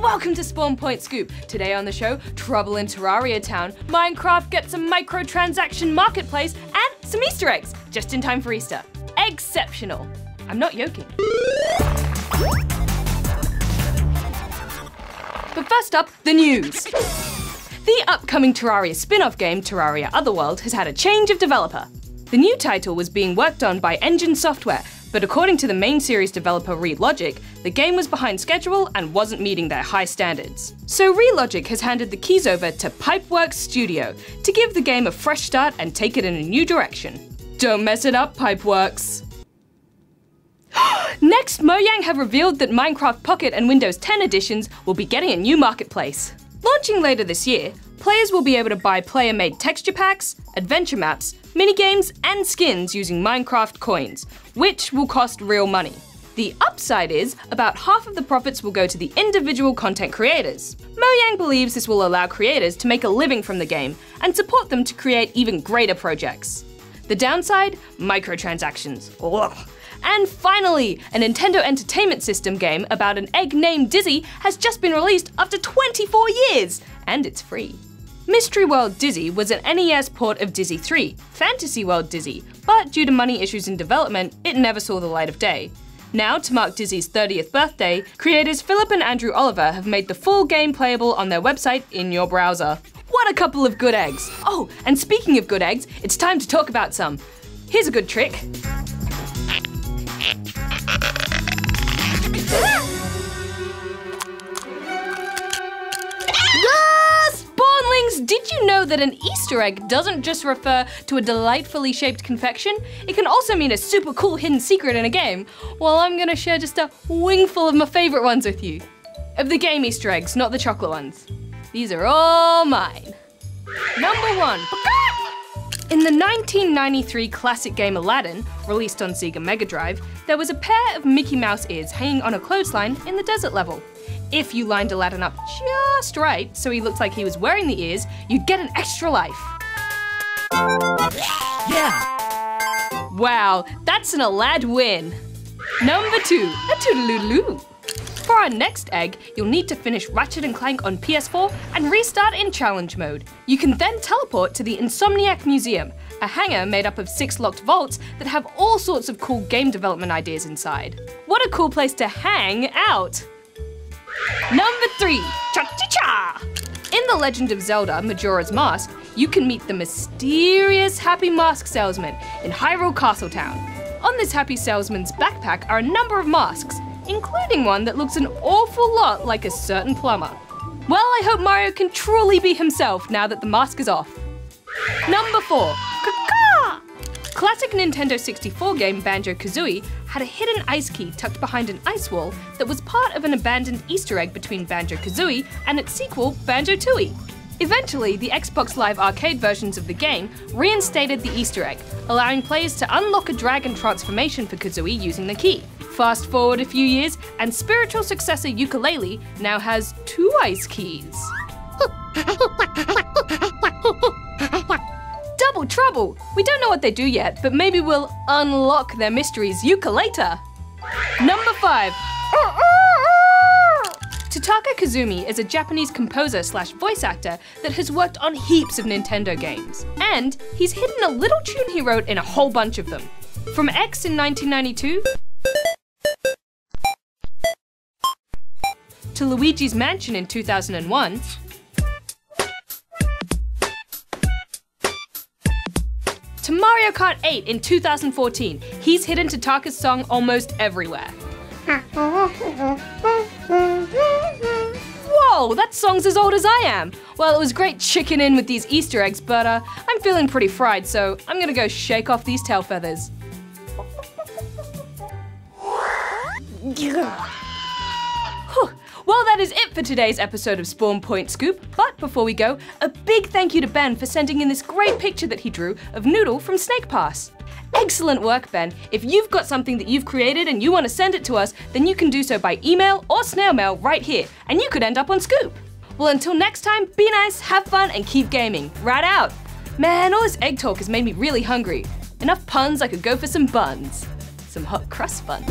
welcome to Spawn Point Scoop. Today on the show, trouble in Terraria Town, Minecraft gets a microtransaction marketplace, and some Easter eggs, just in time for Easter. Exceptional. I'm not joking. But first up, the news. The upcoming Terraria spin-off game, Terraria Otherworld, has had a change of developer. The new title was being worked on by Engine Software, but according to the main series developer Relogic, the game was behind schedule and wasn't meeting their high standards. So Relogic has handed the keys over to Pipeworks Studio to give the game a fresh start and take it in a new direction. Don't mess it up, Pipeworks! Next, Mojang have revealed that Minecraft Pocket and Windows 10 editions will be getting a new marketplace. Launching later this year, players will be able to buy player-made texture packs, adventure maps, minigames, and skins using Minecraft coins, which will cost real money. The upside is about half of the profits will go to the individual content creators. Mojang believes this will allow creators to make a living from the game and support them to create even greater projects. The downside? Microtransactions. Ugh. And finally, a Nintendo Entertainment System game about an egg named Dizzy has just been released after 24 years, and it's free. Mystery World Dizzy was an NES port of Dizzy 3, Fantasy World Dizzy, but due to money issues in development, it never saw the light of day. Now, to mark Dizzy's 30th birthday, creators Philip and Andrew Oliver have made the full game playable on their website in your browser. What a couple of good eggs! Oh, and speaking of good eggs, it's time to talk about some. Here's a good trick. Did you know that an Easter egg doesn't just refer to a delightfully shaped confection? It can also mean a super cool hidden secret in a game. Well, I'm gonna share just a wingful of my favorite ones with you. Of the game Easter eggs, not the chocolate ones. These are all mine. Number one. In the 1993 classic game Aladdin, released on Sega Mega Drive, there was a pair of Mickey Mouse ears hanging on a clothesline in the desert level. If you lined Aladdin up just right so he looked like he was wearing the ears, you'd get an extra life. Yeah! Wow, that's an Alad win. Number two, a toodaloo. For our next egg, you'll need to finish Ratchet and Clank on PS4 and restart in challenge mode. You can then teleport to the Insomniac Museum, a hangar made up of six locked vaults that have all sorts of cool game development ideas inside. What a cool place to hang out! Number three, Cha-Cha-Cha! In The Legend of Zelda Majora's Mask, you can meet the mysterious Happy Mask Salesman in Hyrule Castle Town. On this Happy Salesman's backpack are a number of masks, including one that looks an awful lot like a certain plumber. Well, I hope Mario can truly be himself now that the mask is off. Number 4. Classic Nintendo 64 game Banjo Kazooie had a hidden ice key tucked behind an ice wall that was part of an abandoned Easter egg between Banjo Kazooie and its sequel, Banjo Tooie. Eventually, the Xbox Live Arcade versions of the game reinstated the Easter egg, allowing players to unlock a dragon transformation for Kazooie using the key. Fast forward a few years, and spiritual successor Yooka-Laylee now has two ice keys. Double trouble! We don't know what they do yet, but maybe we'll unlock their mysteries later. Number 5. Totaka Kazumi is a Japanese composer slash voice actor that has worked on heaps of Nintendo games. And he's hidden a little tune he wrote in a whole bunch of them. From X in 1992 to Luigi's Mansion in 2001 to Mario Kart 8 in 2014, he's hidden Totaka's song almost everywhere. Whoa, that song's as old as I am. Well, it was great chicken in with these Easter eggs, but uh, I'm feeling pretty fried, so I'm gonna go shake off these tail feathers. Well, that is it for today's episode of Spawn Point Scoop. But before we go, a big thank you to Ben for sending in this great picture that he drew of Noodle from Snake Pass. Excellent work, Ben. If you've got something that you've created and you want to send it to us, then you can do so by email or snail mail right here, and you could end up on Scoop. Well, until next time, be nice, have fun, and keep gaming. Right out. Man, all this egg talk has made me really hungry. Enough puns, I could go for some buns. Some hot crust fun.